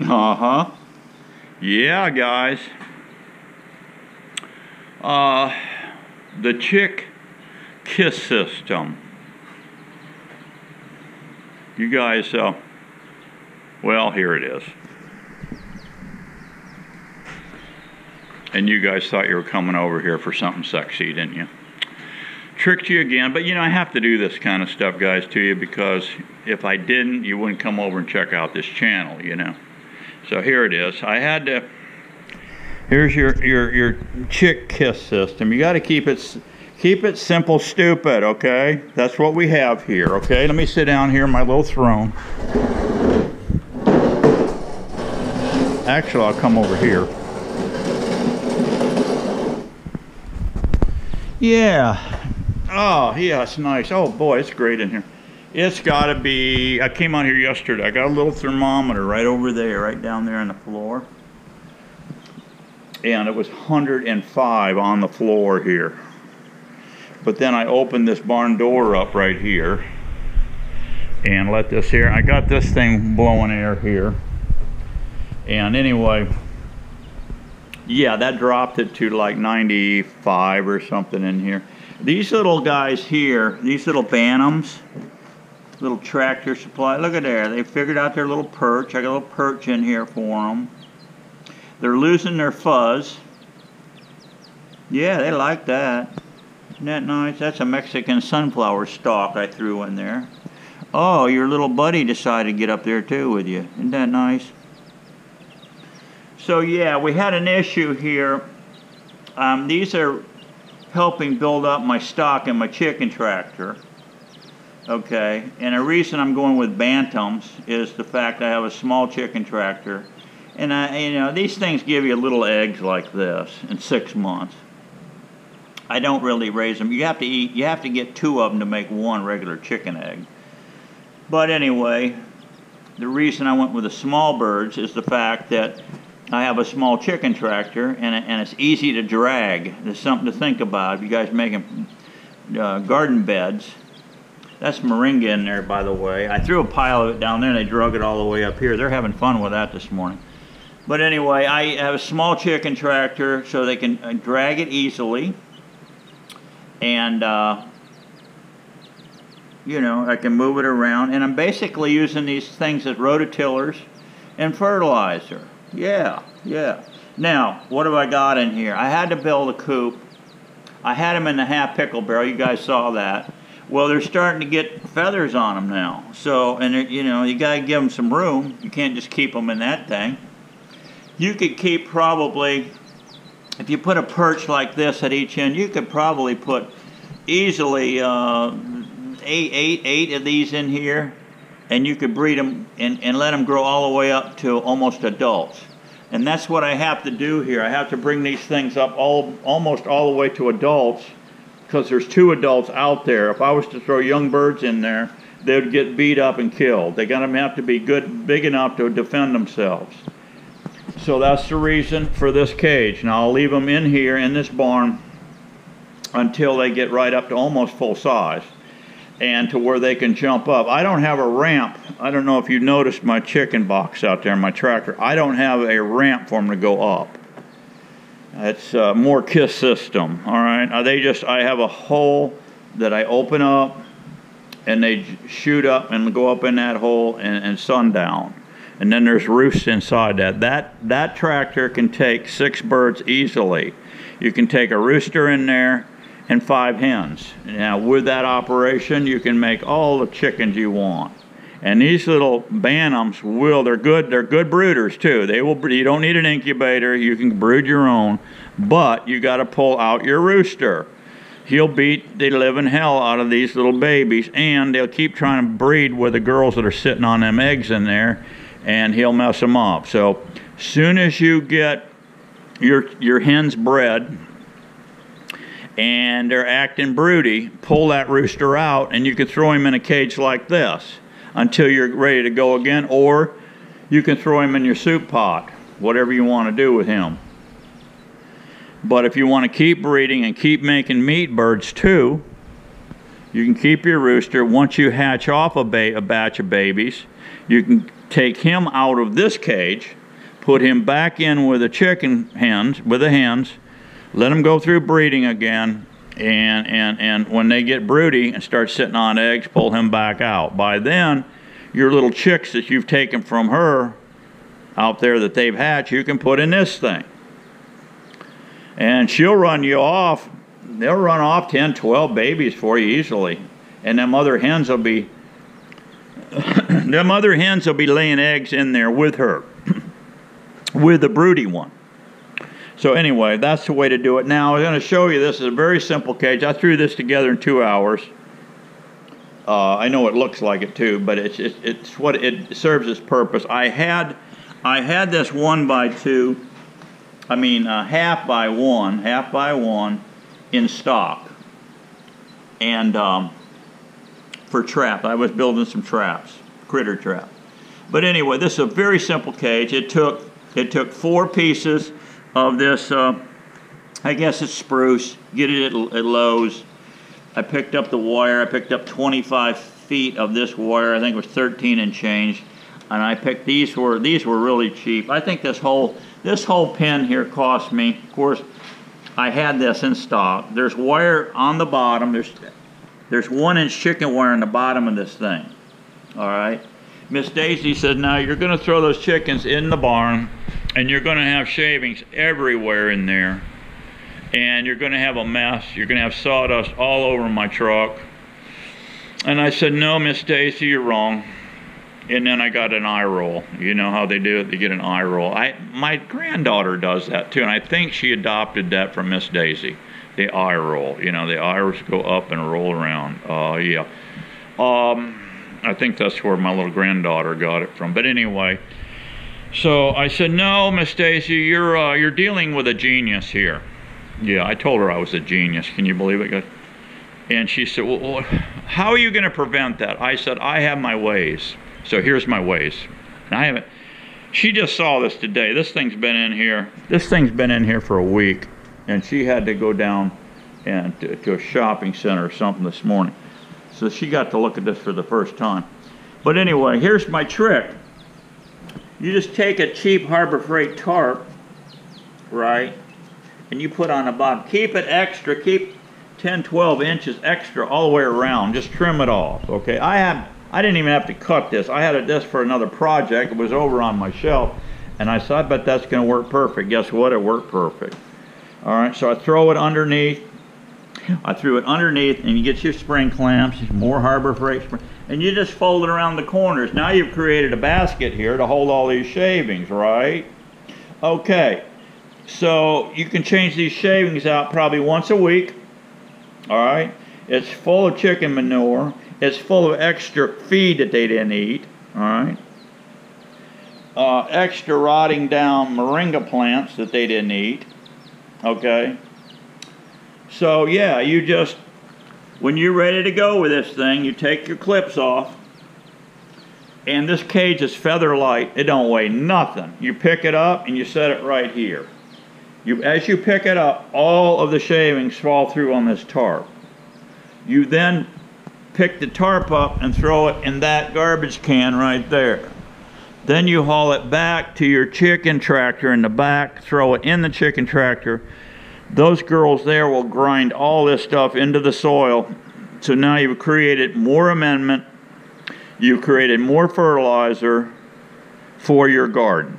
Uh-huh. Yeah, guys. Uh, the chick kiss system. You guys, uh, well, here it is. And you guys thought you were coming over here for something sexy, didn't you? Tricked you again, but you know, I have to do this kind of stuff, guys, to you because if I didn't, you wouldn't come over and check out this channel, you know. So here it is. I had to, here's your, your, your chick kiss system. You got to keep it, keep it simple, stupid, okay? That's what we have here, okay? Let me sit down here in my little throne. Actually, I'll come over here. Yeah. Oh, yeah, it's nice. Oh, boy, it's great in here. It's got to be, I came on here yesterday. I got a little thermometer right over there, right down there on the floor. And it was 105 on the floor here. But then I opened this barn door up right here and let this here. I got this thing blowing air here. And anyway, yeah, that dropped it to like 95 or something in here. These little guys here, these little Bantams, little tractor supply, look at there. They figured out their little perch. I got a little perch in here for them. They're losing their fuzz. Yeah, they like that. Isn't that nice? That's a Mexican sunflower stalk I threw in there. Oh, your little buddy decided to get up there too with you. Isn't that nice? So yeah, we had an issue here. Um, these are helping build up my stock in my chicken tractor. Okay, and the reason I'm going with bantams is the fact I have a small chicken tractor, and I, you know, these things give you little eggs like this in six months. I don't really raise them. You have to eat. You have to get two of them to make one regular chicken egg. But anyway, the reason I went with the small birds is the fact that I have a small chicken tractor, and, and it's easy to drag. There's something to think about. If you guys making uh, garden beds, that's moringa in there, by the way. I threw a pile of it down there, and they drug it all the way up here. They're having fun with that this morning. But anyway, I have a small chicken tractor, so they can uh, drag it easily, and uh, you know I can move it around. And I'm basically using these things as rototillers and fertilizer. Yeah, yeah. Now, what have I got in here? I had to build a coop. I had them in the half pickle barrel. You guys saw that. Well, they're starting to get feathers on them now. So, and you know, you got to give them some room. You can't just keep them in that thing. You could keep probably, if you put a perch like this at each end, you could probably put easily uh, eight, eight, eight of these in here and you could breed them and, and let them grow all the way up to almost adults. And that's what I have to do here. I have to bring these things up all almost all the way to adults because there's two adults out there. If I was to throw young birds in there, they would get beat up and killed. They got to have to be good, big enough to defend themselves. So that's the reason for this cage. Now I'll leave them in here in this barn until they get right up to almost full size and to where they can jump up. I don't have a ramp. I don't know if you noticed my chicken box out there, my tractor. I don't have a ramp for them to go up. It's a more KISS system, all right? Uh, they just, I have a hole that I open up and they shoot up and go up in that hole and, and sundown. And then there's roofs inside that. That that tractor can take six birds easily. You can take a rooster in there, and five hens. Now, with that operation, you can make all the chickens you want. And these little bantams will, they're good, they're good brooders too. They will, you don't need an incubator, you can brood your own, but you got to pull out your rooster. He'll beat the living hell out of these little babies, and they'll keep trying to breed with the girls that are sitting on them eggs in there, and he'll mess them up. So, soon as you get your your hens bred, and they're acting broody, pull that rooster out and you can throw him in a cage like this until you're ready to go again, or you can throw him in your soup pot, whatever you want to do with him. But if you want to keep breeding and keep making meat birds too, you can keep your rooster. Once you hatch off a, a batch of babies, you can take him out of this cage, put him back in with the chicken hens, with the hens, let him go through breeding again, and, and, and when they get broody and start sitting on eggs, pull him back out. By then, your little chicks that you've taken from her out there that they've hatched, you can put in this thing. And she'll run you off. They'll run off 10, 12 babies for you easily. And them other hens will be, them other hens will be laying eggs in there with her, with the broody one. So anyway, that's the way to do it. Now I'm going to show you this is a very simple cage. I threw this together in two hours. Uh, I know it looks like it too, but it's, it's, it's what it serves its purpose. I had I had this one by two, I mean uh, half by one, half by one in stock. And um, for trap, I was building some traps, critter trap. But anyway, this is a very simple cage. It took it took four pieces of this, uh, I guess it's spruce, get it at, at Lowe's. I picked up the wire, I picked up 25 feet of this wire, I think it was 13 and change. And I picked these were these were really cheap. I think this whole this whole pin here cost me. Of course, I had this in stock. There's wire on the bottom. There's there's one inch chicken wire on the bottom of this thing. All right. Miss Daisy said, now you're going to throw those chickens in the barn and you're going to have shavings everywhere in there and you're going to have a mess. You're going to have sawdust all over my truck. And I said, no, Miss Stacy, you're wrong. And then I got an eye roll. You know how they do it? They get an eye roll. I, my granddaughter does that too, and I think she adopted that from Miss Daisy. The eye roll. You know, the eyes go up and roll around. Uh, yeah. Um, I think that's where my little granddaughter got it from. But anyway, so I said, "No, Miss Stacy, you're uh, you're dealing with a genius here." Yeah, I told her I was a genius. Can you believe it? And she said, well, how are you going to prevent that? I said, I have my ways. So here's my ways. And I haven't, she just saw this today. This thing's been in here. This thing's been in here for a week. And she had to go down and to, to a shopping center or something this morning. So she got to look at this for the first time. But anyway, here's my trick. You just take a cheap Harbor Freight tarp, right? and you put on the bottom. Keep it extra, keep 10, 12 inches extra all the way around. Just trim it off, okay? I have, I didn't even have to cut this. I had a this for another project. It was over on my shelf. And I said, I bet that's going to work perfect. Guess what? It worked perfect. All right, so I throw it underneath. I threw it underneath, and you get your spring clamps, more Harbor Freight spring, and you just fold it around the corners. Now you've created a basket here to hold all these shavings, right? Okay, so you can change these shavings out probably once a week. All right. It's full of chicken manure. It's full of extra feed that they didn't eat. All right. Uh, extra rotting down moringa plants that they didn't eat. Okay. So yeah, you just when you're ready to go with this thing, you take your clips off. And this cage is feather light. It don't weigh nothing. You pick it up and you set it right here. You, as you pick it up, all of the shavings fall through on this tarp. You then pick the tarp up and throw it in that garbage can right there. Then you haul it back to your chicken tractor in the back, throw it in the chicken tractor. Those girls there will grind all this stuff into the soil. So now you've created more amendment, you've created more fertilizer for your garden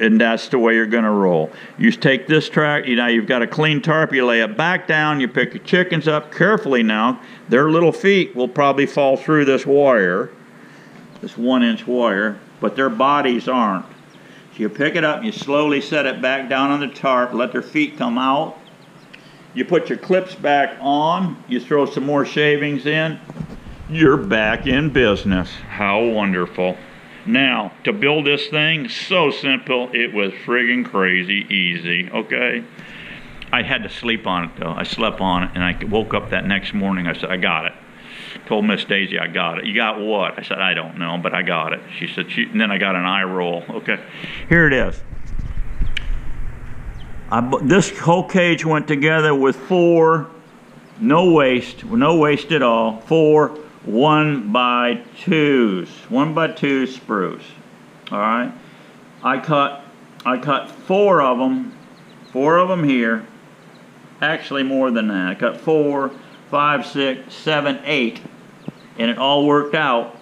and that's the way you're going to roll. You take this track, you know, you've got a clean tarp, you lay it back down, you pick your chickens up carefully now. Their little feet will probably fall through this wire, this one inch wire, but their bodies aren't. So you pick it up, you slowly set it back down on the tarp, let their feet come out. You put your clips back on, you throw some more shavings in, you're back in business. How wonderful. Now, to build this thing, so simple, it was friggin' crazy easy, okay? I had to sleep on it though. I slept on it and I woke up that next morning. I said, I got it. Told Miss Daisy I got it. You got what? I said, I don't know, but I got it. She said, she, and then I got an eye roll. Okay, here it is. I, this whole cage went together with four, no waste, no waste at all, four one by twos, one by two spruce. All right. I cut, I cut four of them, four of them here. Actually more than that. I cut four, five, six, seven, eight, and it all worked out.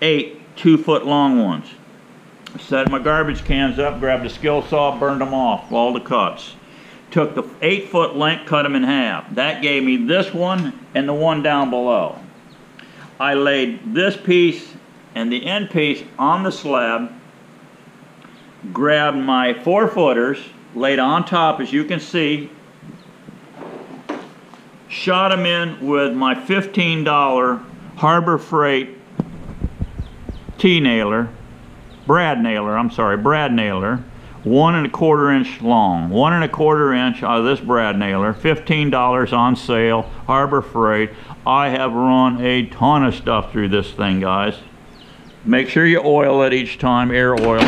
Eight two foot long ones. Set my garbage cans up, grabbed a skill saw, burned them off, all the cuts. Took the eight foot length, cut them in half. That gave me this one and the one down below. I laid this piece and the end piece on the slab, grabbed my four footers, laid on top as you can see, shot them in with my $15 Harbor Freight T-nailer, brad nailer, I'm sorry, brad nailer, one and a quarter inch long, one and a quarter inch out of this brad nailer, $15 on sale, Harbor Freight. I have run a ton of stuff through this thing, guys. Make sure you oil it each time, air oil.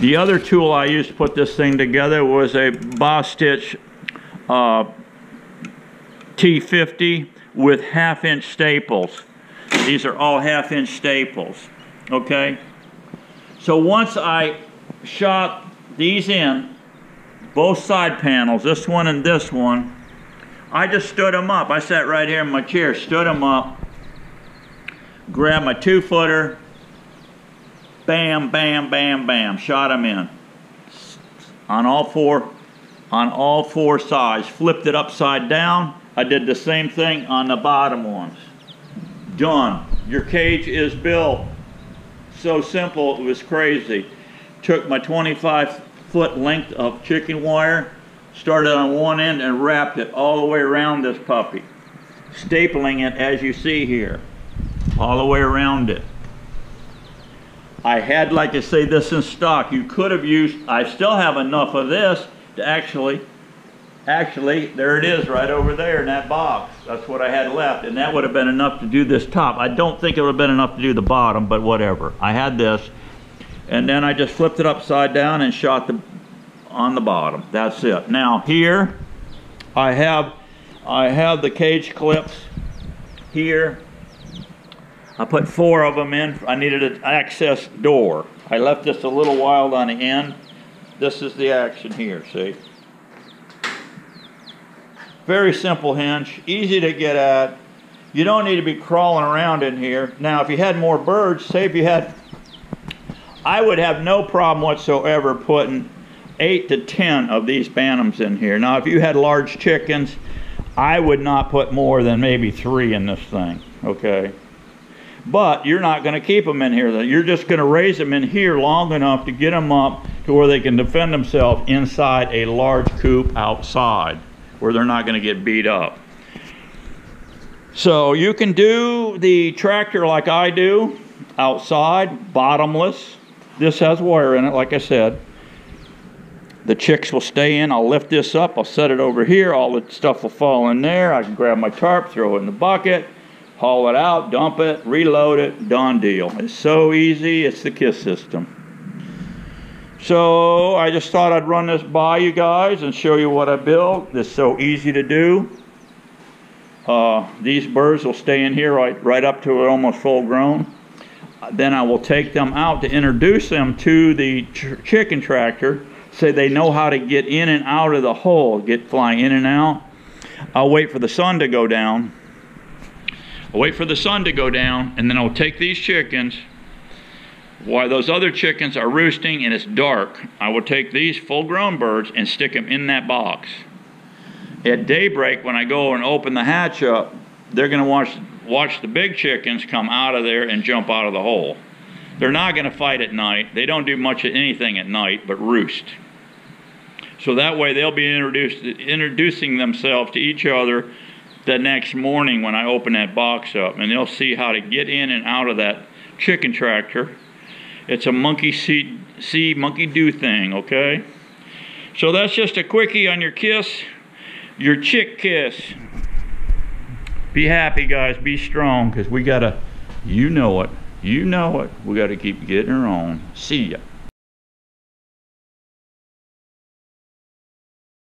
The other tool I used to put this thing together was a Bostitch uh, T50 with half inch staples. These are all half inch staples, okay? So once I shot these in, both side panels, this one and this one, I just stood them up. I sat right here in my chair, stood them up, grabbed my two footer, bam, bam, bam, bam, shot them in on all four, on all four sides, flipped it upside down. I did the same thing on the bottom ones. Done. Your cage is built. So simple, it was crazy. Took my 25 foot length of chicken wire, started on one end and wrapped it all the way around this puppy. Stapling it as you see here, all the way around it. I had, like I say, this in stock. You could have used, I still have enough of this to actually, actually, there it is right over there in that box. That's what I had left, and that would have been enough to do this top. I don't think it would have been enough to do the bottom, but whatever. I had this, and then I just flipped it upside down and shot the on the bottom. That's it. Now here, I have, I have the cage clips here I put four of them in. I needed an access door. I left this a little wild on the end. This is the action here, see? Very simple hinge, easy to get at. You don't need to be crawling around in here. Now, if you had more birds, say if you had, I would have no problem whatsoever putting eight to 10 of these bantams in here. Now, if you had large chickens, I would not put more than maybe three in this thing, okay? but you're not going to keep them in here. You're just going to raise them in here long enough to get them up to where they can defend themselves inside a large coop outside where they're not going to get beat up. So you can do the tractor like I do outside, bottomless. This has wire in it, like I said. The chicks will stay in. I'll lift this up. I'll set it over here. All the stuff will fall in there. I can grab my tarp, throw it in the bucket haul it out, dump it, reload it, done deal. It's so easy, it's the KISS system. So I just thought I'd run this by you guys and show you what I built. It's so easy to do. Uh, these birds will stay in here right, right up to almost full grown. Then I will take them out to introduce them to the ch chicken tractor so they know how to get in and out of the hole, get flying in and out. I'll wait for the sun to go down I'll wait for the sun to go down, and then I'll take these chickens. While those other chickens are roosting and it's dark, I will take these full grown birds and stick them in that box. At daybreak, when I go and open the hatch up, they're going to watch, watch the big chickens come out of there and jump out of the hole. They're not going to fight at night. They don't do much of anything at night but roost. So that way they'll be introduced, introducing themselves to each other the next morning when I open that box up and they'll see how to get in and out of that chicken tractor. It's a monkey see, see monkey do thing, okay? So that's just a quickie on your kiss, your chick kiss. Be happy, guys. Be strong, because we got to, you know it. You know it. We got to keep getting her on. See ya.